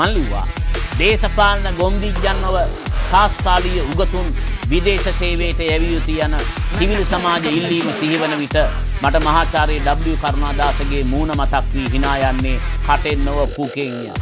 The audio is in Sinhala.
මල්ලිවා. දේශපාලන ගොම්දිජ්ජන්නව ශාස්ථාලීය උගතුන් විදේශ සේවයට යැවියයුතු යන සිවිල් සමාජ ඉල්ලීම සිහිවන විට මට මහාචාරයේ W කරුණාදාසගේ මූුණ මතක් වී හිනායන්නේ කටෙන් නොව පූකෙන්ය.